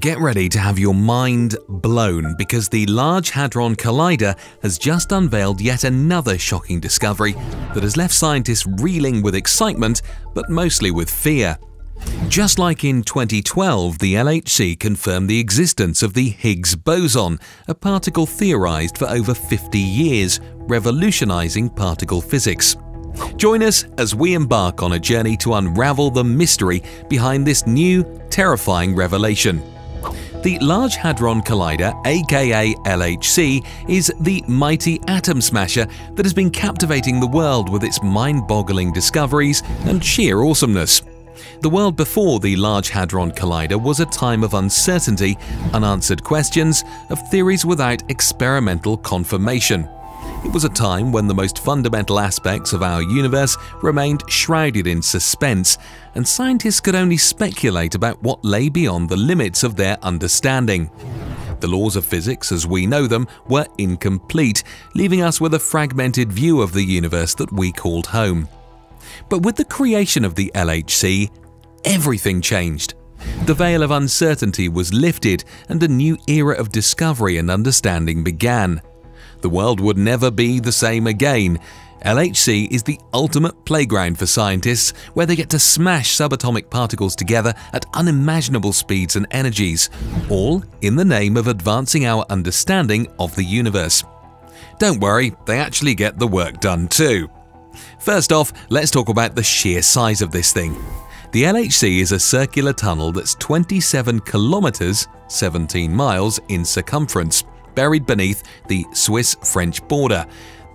Get ready to have your mind blown because the Large Hadron Collider has just unveiled yet another shocking discovery that has left scientists reeling with excitement but mostly with fear. Just like in 2012, the LHC confirmed the existence of the Higgs boson, a particle theorized for over 50 years, revolutionizing particle physics. Join us as we embark on a journey to unravel the mystery behind this new, terrifying revelation. The Large Hadron Collider, aka LHC, is the mighty atom smasher that has been captivating the world with its mind boggling discoveries and sheer awesomeness. The world before the Large Hadron Collider was a time of uncertainty, unanswered questions, of theories without experimental confirmation. It was a time when the most fundamental aspects of our universe remained shrouded in suspense, and scientists could only speculate about what lay beyond the limits of their understanding. The laws of physics as we know them were incomplete, leaving us with a fragmented view of the universe that we called home. But with the creation of the LHC, everything changed. The veil of uncertainty was lifted and a new era of discovery and understanding began. The world would never be the same again. LHC is the ultimate playground for scientists where they get to smash subatomic particles together at unimaginable speeds and energies, all in the name of advancing our understanding of the universe. Don't worry, they actually get the work done too. First off, let's talk about the sheer size of this thing. The LHC is a circular tunnel that's 27 kilometers, 17 miles in circumference, buried beneath the Swiss-French border.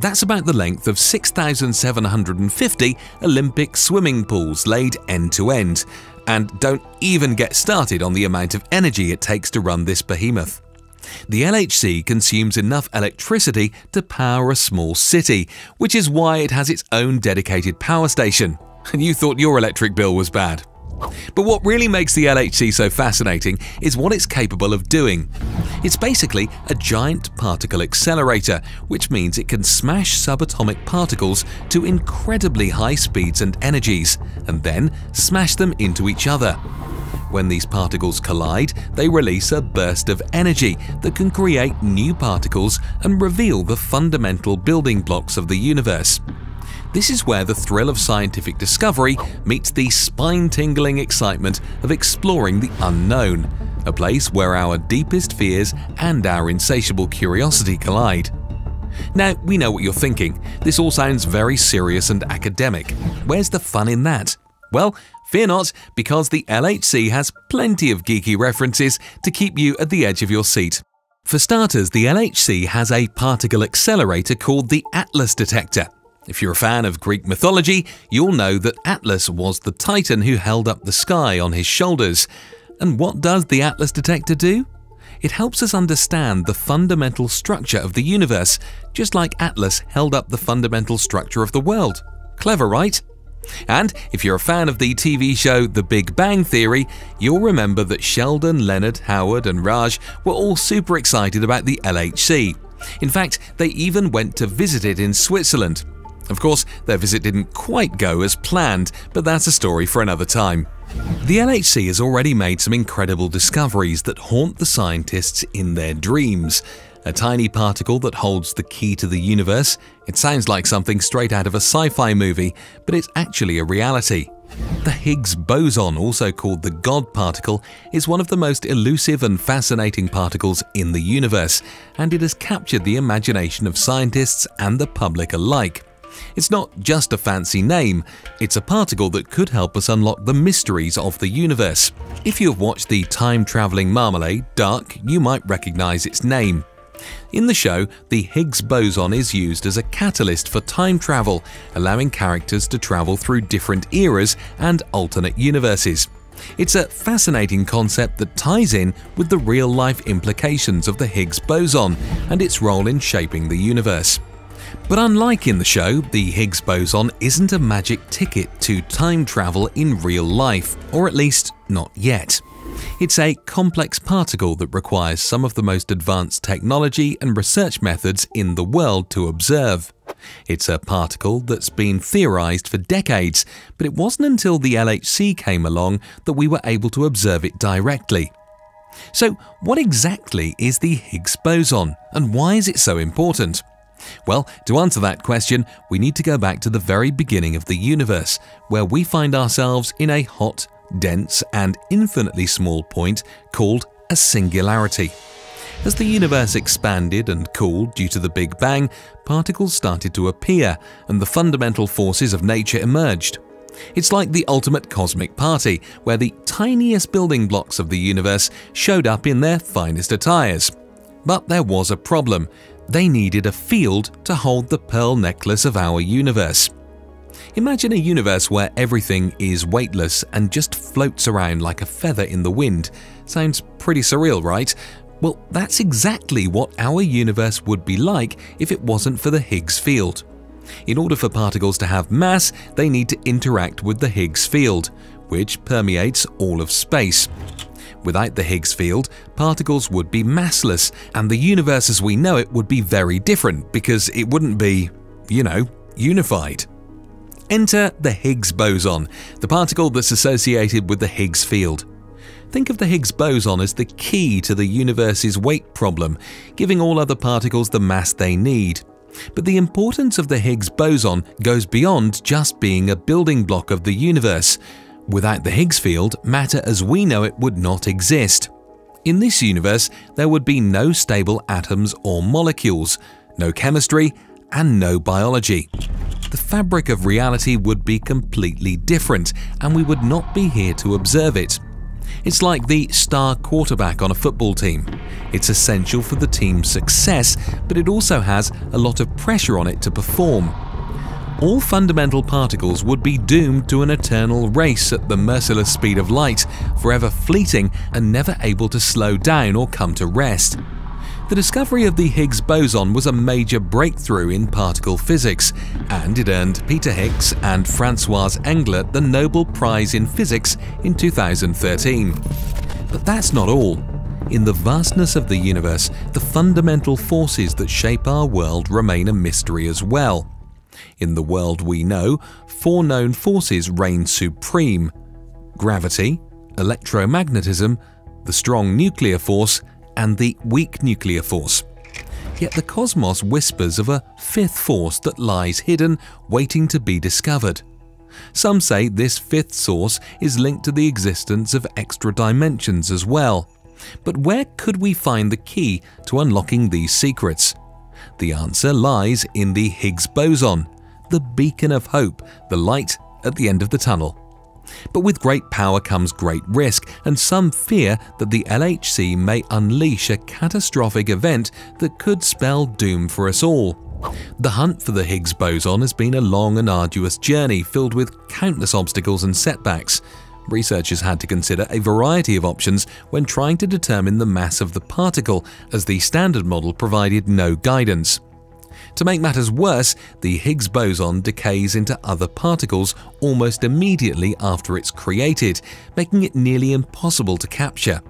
That's about the length of 6,750 Olympic swimming pools laid end to end. And don't even get started on the amount of energy it takes to run this behemoth. The LHC consumes enough electricity to power a small city, which is why it has its own dedicated power station. And you thought your electric bill was bad. But what really makes the LHC so fascinating is what it's capable of doing. It's basically a giant particle accelerator, which means it can smash subatomic particles to incredibly high speeds and energies, and then smash them into each other. When these particles collide, they release a burst of energy that can create new particles and reveal the fundamental building blocks of the universe. This is where the thrill of scientific discovery meets the spine-tingling excitement of exploring the unknown, a place where our deepest fears and our insatiable curiosity collide. Now, we know what you're thinking. This all sounds very serious and academic. Where's the fun in that? Well, fear not, because the LHC has plenty of geeky references to keep you at the edge of your seat. For starters, the LHC has a particle accelerator called the Atlas detector. If you're a fan of Greek mythology, you'll know that Atlas was the titan who held up the sky on his shoulders. And what does the Atlas detector do? It helps us understand the fundamental structure of the universe, just like Atlas held up the fundamental structure of the world. Clever, right? And if you're a fan of the TV show The Big Bang Theory, you'll remember that Sheldon, Leonard, Howard, and Raj were all super excited about the LHC. In fact, they even went to visit it in Switzerland, of course, their visit didn't quite go as planned, but that's a story for another time. The LHC has already made some incredible discoveries that haunt the scientists in their dreams. A tiny particle that holds the key to the universe. It sounds like something straight out of a sci-fi movie, but it's actually a reality. The Higgs boson, also called the God particle, is one of the most elusive and fascinating particles in the universe, and it has captured the imagination of scientists and the public alike. It's not just a fancy name, it's a particle that could help us unlock the mysteries of the universe. If you have watched the time-traveling marmalade, Dark, you might recognize its name. In the show, the Higgs boson is used as a catalyst for time travel, allowing characters to travel through different eras and alternate universes. It's a fascinating concept that ties in with the real-life implications of the Higgs boson and its role in shaping the universe. But unlike in the show, the Higgs boson isn't a magic ticket to time travel in real life, or at least not yet. It's a complex particle that requires some of the most advanced technology and research methods in the world to observe. It's a particle that's been theorized for decades, but it wasn't until the LHC came along that we were able to observe it directly. So, what exactly is the Higgs boson, and why is it so important? Well, to answer that question, we need to go back to the very beginning of the universe, where we find ourselves in a hot, dense, and infinitely small point called a singularity. As the universe expanded and cooled due to the Big Bang, particles started to appear and the fundamental forces of nature emerged. It's like the ultimate cosmic party, where the tiniest building blocks of the universe showed up in their finest attires. But there was a problem. They needed a field to hold the pearl necklace of our universe. Imagine a universe where everything is weightless and just floats around like a feather in the wind. Sounds pretty surreal, right? Well, that's exactly what our universe would be like if it wasn't for the Higgs field. In order for particles to have mass, they need to interact with the Higgs field, which permeates all of space. Without the Higgs field, particles would be massless, and the universe as we know it would be very different because it wouldn't be, you know, unified. Enter the Higgs boson, the particle that's associated with the Higgs field. Think of the Higgs boson as the key to the universe's weight problem, giving all other particles the mass they need. But the importance of the Higgs boson goes beyond just being a building block of the universe. Without the Higgs field, matter as we know it would not exist. In this universe, there would be no stable atoms or molecules, no chemistry, and no biology. The fabric of reality would be completely different, and we would not be here to observe it. It's like the star quarterback on a football team. It's essential for the team's success, but it also has a lot of pressure on it to perform. All fundamental particles would be doomed to an eternal race at the merciless speed of light, forever fleeting and never able to slow down or come to rest. The discovery of the Higgs boson was a major breakthrough in particle physics, and it earned Peter Higgs and Francois Englert the Nobel Prize in Physics in 2013. But that's not all. In the vastness of the universe, the fundamental forces that shape our world remain a mystery as well. In the world we know, four known forces reign supreme gravity, electromagnetism, the strong nuclear force, and the weak nuclear force. Yet the cosmos whispers of a fifth force that lies hidden, waiting to be discovered. Some say this fifth source is linked to the existence of extra dimensions as well. But where could we find the key to unlocking these secrets? The answer lies in the Higgs boson, the beacon of hope, the light at the end of the tunnel. But with great power comes great risk, and some fear that the LHC may unleash a catastrophic event that could spell doom for us all. The hunt for the Higgs boson has been a long and arduous journey filled with countless obstacles and setbacks. Researchers had to consider a variety of options when trying to determine the mass of the particle, as the standard model provided no guidance. To make matters worse, the Higgs boson decays into other particles almost immediately after it's created, making it nearly impossible to capture.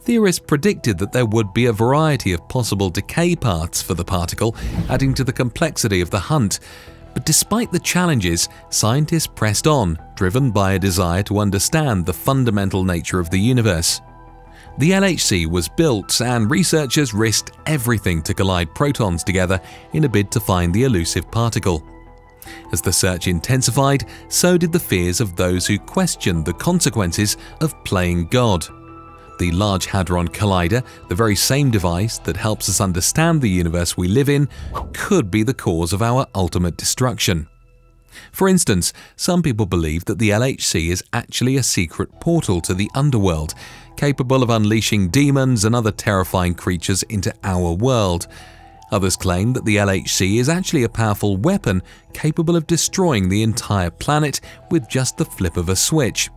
Theorists predicted that there would be a variety of possible decay paths for the particle, adding to the complexity of the hunt. But despite the challenges, scientists pressed on, driven by a desire to understand the fundamental nature of the universe. The LHC was built and researchers risked everything to collide protons together in a bid to find the elusive particle. As the search intensified, so did the fears of those who questioned the consequences of playing God. The Large Hadron Collider, the very same device that helps us understand the universe we live in, could be the cause of our ultimate destruction. For instance, some people believe that the LHC is actually a secret portal to the underworld, capable of unleashing demons and other terrifying creatures into our world. Others claim that the LHC is actually a powerful weapon capable of destroying the entire planet with just the flip of a switch.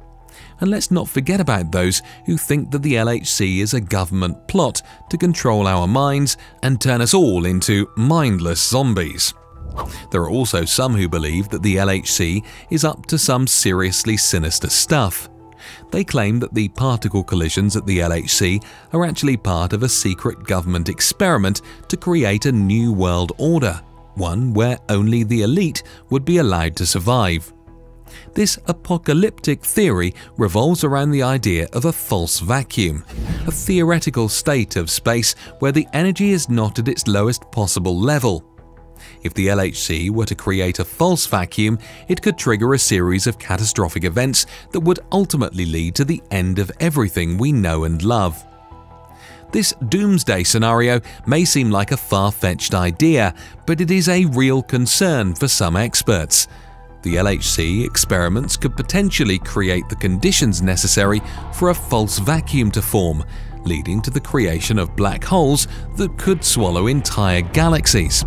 And let's not forget about those who think that the LHC is a government plot to control our minds and turn us all into mindless zombies. There are also some who believe that the LHC is up to some seriously sinister stuff. They claim that the particle collisions at the LHC are actually part of a secret government experiment to create a new world order, one where only the elite would be allowed to survive. This apocalyptic theory revolves around the idea of a false vacuum, a theoretical state of space where the energy is not at its lowest possible level. If the LHC were to create a false vacuum, it could trigger a series of catastrophic events that would ultimately lead to the end of everything we know and love. This doomsday scenario may seem like a far-fetched idea, but it is a real concern for some experts. The LHC experiments could potentially create the conditions necessary for a false vacuum to form, leading to the creation of black holes that could swallow entire galaxies.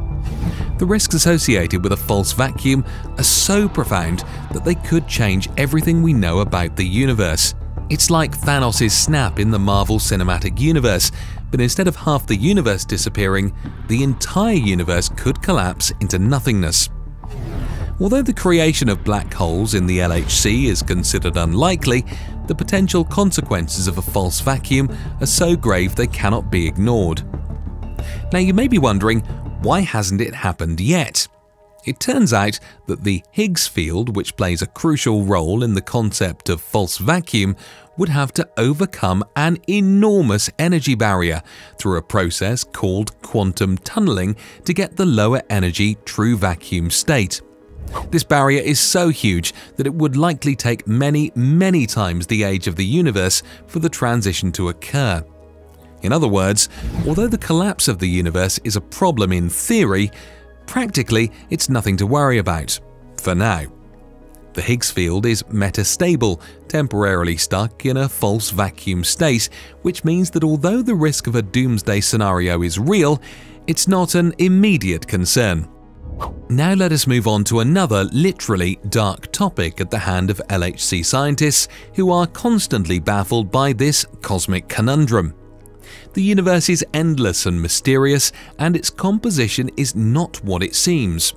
The risks associated with a false vacuum are so profound that they could change everything we know about the universe. It's like Thanos' snap in the Marvel Cinematic Universe, but instead of half the universe disappearing, the entire universe could collapse into nothingness. Although the creation of black holes in the LHC is considered unlikely, the potential consequences of a false vacuum are so grave they cannot be ignored. Now you may be wondering, why hasn't it happened yet? It turns out that the Higgs field, which plays a crucial role in the concept of false vacuum, would have to overcome an enormous energy barrier through a process called quantum tunneling to get the lower energy true vacuum state. This barrier is so huge that it would likely take many, many times the age of the universe for the transition to occur. In other words, although the collapse of the universe is a problem in theory, practically it's nothing to worry about, for now. The Higgs field is metastable, temporarily stuck in a false vacuum state, which means that although the risk of a doomsday scenario is real, it's not an immediate concern. Now let us move on to another literally dark topic at the hand of LHC scientists who are constantly baffled by this cosmic conundrum. The universe is endless and mysterious, and its composition is not what it seems.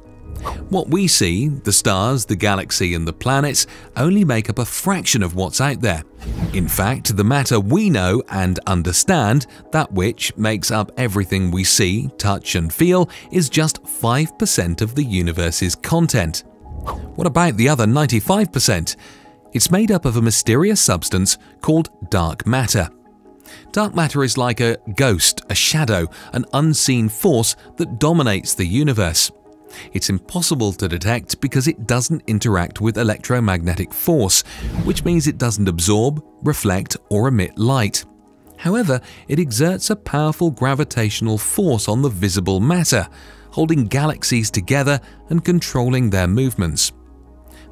What we see, the stars, the galaxy and the planets, only make up a fraction of what's out there. In fact, the matter we know and understand, that which makes up everything we see, touch and feel, is just 5% of the universe's content. What about the other 95%? It's made up of a mysterious substance called dark matter. Dark matter is like a ghost, a shadow, an unseen force that dominates the universe. It's impossible to detect because it doesn't interact with electromagnetic force, which means it doesn't absorb, reflect, or emit light. However, it exerts a powerful gravitational force on the visible matter, holding galaxies together and controlling their movements.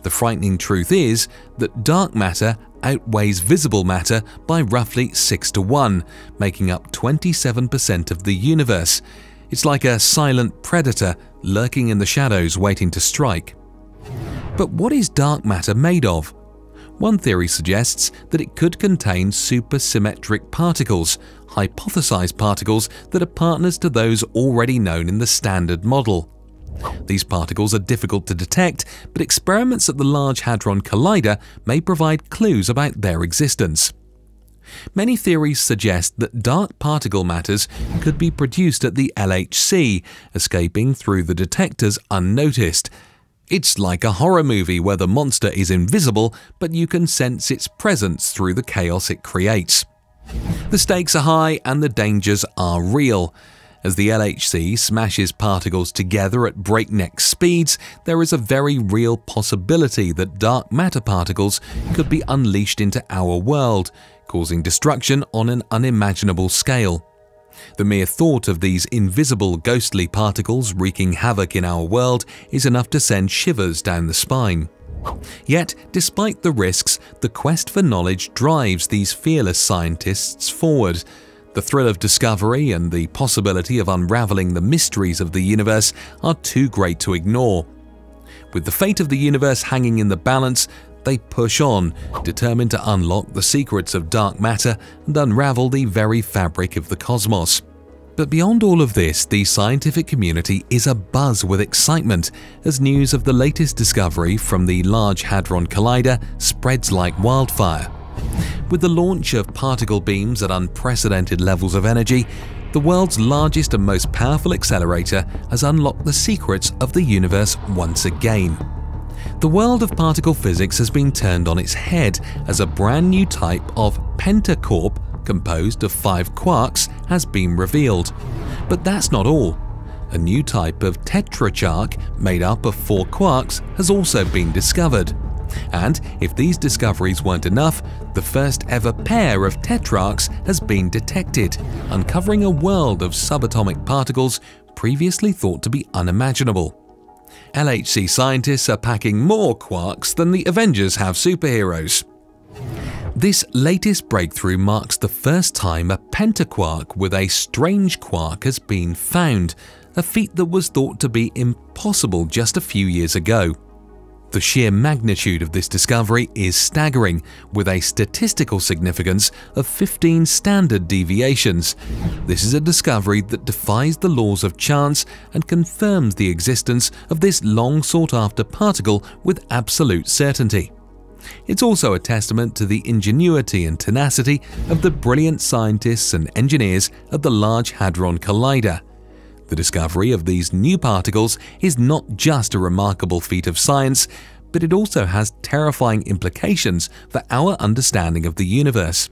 The frightening truth is that dark matter outweighs visible matter by roughly 6 to 1, making up 27% of the universe. It's like a silent predator lurking in the shadows waiting to strike. But what is dark matter made of? One theory suggests that it could contain supersymmetric particles, hypothesized particles that are partners to those already known in the Standard Model. These particles are difficult to detect, but experiments at the Large Hadron Collider may provide clues about their existence. Many theories suggest that dark particle matters could be produced at the LHC, escaping through the detectors unnoticed. It's like a horror movie where the monster is invisible, but you can sense its presence through the chaos it creates. The stakes are high and the dangers are real. As the LHC smashes particles together at breakneck speeds, there is a very real possibility that dark matter particles could be unleashed into our world, causing destruction on an unimaginable scale. The mere thought of these invisible ghostly particles wreaking havoc in our world is enough to send shivers down the spine. Yet, despite the risks, the quest for knowledge drives these fearless scientists forward. The thrill of discovery and the possibility of unraveling the mysteries of the universe are too great to ignore. With the fate of the universe hanging in the balance, they push on, determined to unlock the secrets of dark matter and unravel the very fabric of the cosmos. But beyond all of this, the scientific community is abuzz with excitement as news of the latest discovery from the Large Hadron Collider spreads like wildfire. With the launch of particle beams at unprecedented levels of energy, the world's largest and most powerful accelerator has unlocked the secrets of the universe once again. The world of particle physics has been turned on its head as a brand new type of pentaquark composed of five quarks, has been revealed. But that's not all. A new type of tetraquark made up of four quarks has also been discovered. And if these discoveries weren't enough, the first ever pair of tetraquarks has been detected, uncovering a world of subatomic particles previously thought to be unimaginable. LHC scientists are packing more quarks than the Avengers have superheroes. This latest breakthrough marks the first time a pentaquark with a strange quark has been found, a feat that was thought to be impossible just a few years ago. The sheer magnitude of this discovery is staggering, with a statistical significance of 15 standard deviations. This is a discovery that defies the laws of chance and confirms the existence of this long sought after particle with absolute certainty. It's also a testament to the ingenuity and tenacity of the brilliant scientists and engineers at the Large Hadron Collider. The discovery of these new particles is not just a remarkable feat of science, but it also has terrifying implications for our understanding of the universe.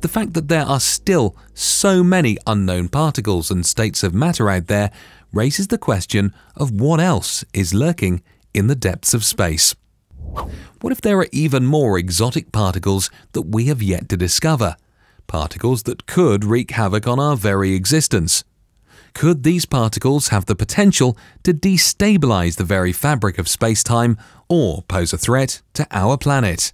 The fact that there are still so many unknown particles and states of matter out there raises the question of what else is lurking in the depths of space. What if there are even more exotic particles that we have yet to discover? Particles that could wreak havoc on our very existence. Could these particles have the potential to destabilize the very fabric of space-time or pose a threat to our planet?